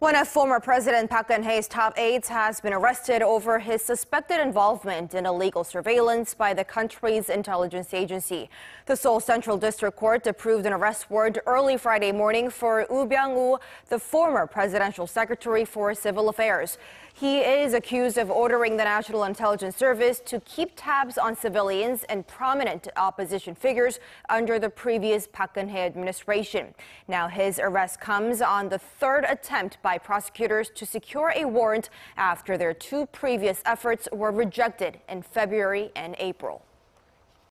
One of former President Park Geun-hye's top aides has been arrested over his suspected involvement in illegal surveillance by the country's intelligence agency. The Seoul Central District Court approved an arrest warrant early Friday morning for Woo Byung-woo, the former presidential secretary for civil affairs. He is accused of ordering the National Intelligence Service to keep tabs on civilians and prominent opposition figures under the previous Park Geun-hye administration. Now his arrest comes on the third attempt by by prosecutors to secure a warrant after their two previous efforts were rejected in February and April.